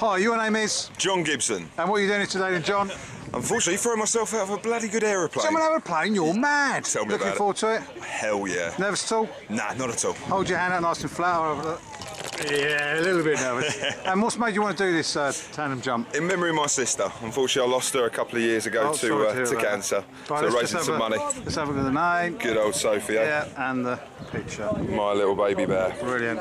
Hi, your name is? Jon Gibson. And what are you doing here today then, Jon? Unfortunately, throwing myself out of a bloody good aeroplane. Someone plane? You're mad. Tell me Looking about it. forward to it? Hell yeah. Nervous at all? Nah, not at all. Hold your hand out nice and flat. I'll have a look. Yeah, a little bit nervous. and what's made you want to do this uh, tandem jump? In memory of my sister. Unfortunately, I lost her a couple of years ago Oh, to, to uh, hear to about cancer. Right, so let's just raising some a- money. Let's have a look at the name. Good old Sophie, eh? Yeah, and the picture. My little baby bear. Brilliant.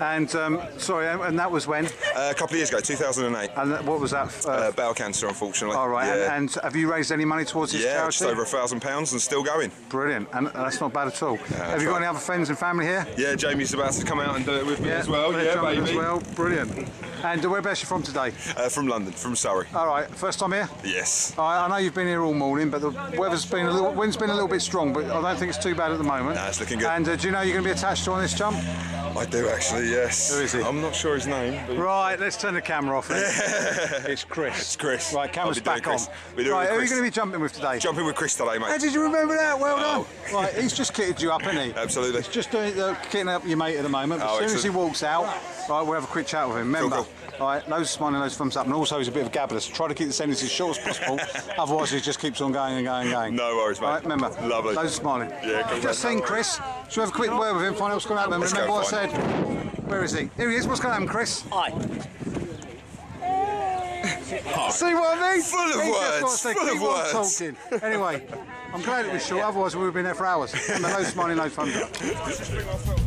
And um, sorry, and that was when? Uh, a couple of years ago, 2008. And what was that? Uh, Uh, bowel cancer, unfortunately. all right. Yeah, And, and have you raised any money towards this yeah charity? just over a thousand pounds and still going. Brilliant. And that's not bad at all. have you got right. any other friends and family here? Yeah, Jamie's about to come out and do it with me as well. Yeah, baby. As well. Brilliant. And uh, whereabouts you from today? Uh, from London, from Surrey. All right. First time here? Yes. I, I know you've been here all morning, but the weather's been a little, wind's been a little bit strong, but I don't think it's too bad at the moment. Nah, it's looking good. And uh, do you know you're going to be attached to on this jump? I do actually, yes. Who is he? I'm not sure his name. But Right, let's turn the camera off. Then. it's Chris. It's Chris. Right, camera's I'll be doing back on. Chris. We're doing Right, who are you going to be jumping with today? Jumping with Chris today, mate. How did you remember that? Well done. Oh. Right, he's just kitted you up, isn't he? Absolutely. He's just doing uh, kitting up your mate at the moment. But Oh, as soon as he walks out, right, we'll have a quick chat with him. Remember, Cool, right, nose smiling, nose thumbs up, and also he's a bit of a gabbler. So try to keep the sentence as short as possible. Otherwise, he just keeps on going and going and going. No worries, mate. Right, remember, Lovely. Nose smiling. Yeah, cool, Just mate. seen Chris. Should we have a quick word with him? Find out what's going to happen. Let's remember go what I said? Where is he? Here he is. What's going to happen, Chris? Hi. See what I mean? Full of He just words, wants to full keep of words. Talking. Anyway, I'm glad it was short. Otherwise, we would have been there for hours. Remember, no smiling, no thumbs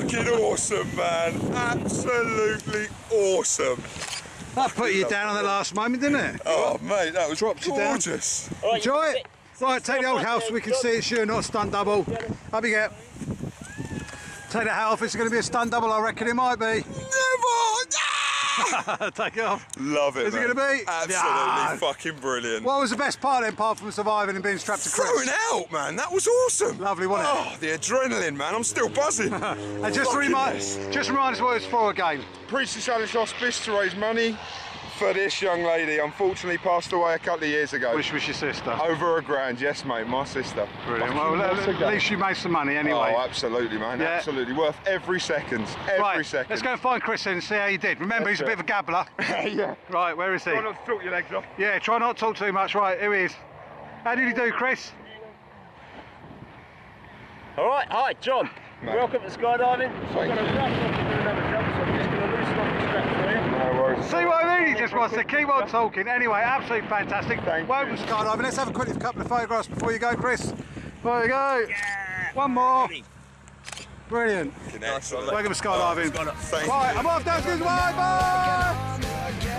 fucking awesome, man. Absolutely awesome. That put you down on the last moment, didn't it? Oh, mate, that was Dropped you down. gorgeous. Enjoy it. Right, take the old house so we can see it's you, not a stunt double. Up you get. Take the hat off, it's going to be a stunt double, I reckon it might be. Never! take it off. Love it. Is it gonna be? Absolutely Yeah. fucking brilliant. What was the best part then, apart from surviving and being strapped to Throwing Chris? out, man. That was awesome. Lovely, wasn't it? Oh, the adrenaline, man. I'm still buzzing. And just Fucking remind, just remind us what it's for again. Princess Alice Hospice to raise money for this young lady. Unfortunately, passed away a couple of years ago. Which was your sister. Over a grand, yes, mate. My sister. Brilliant. Fucking Well, once at, least you made some money anyway. Oh, absolutely, man. Yeah. Absolutely. Worth every second. Every right, second. let's go and find Chris and see how he did. Remember, he's a bit of a gabbler. yeah. right, where is he? Try not to talk your legs off. Yeah, try not to talk too much. Right, here he is. How did he do, Chris? All right, hi, Jon. Mate. Welcome to skydiving. Thank you. See what I mean? He just wants to keep on talking. Anyway, absolutely fantastic. Thank Welcome you. to skydiving. Let's have a quick couple of photographs before you go, Chris. There you go. One more. Brilliant. Excellent. Welcome to skydiving. Thank Right, you. I'm off down to the way. Bye.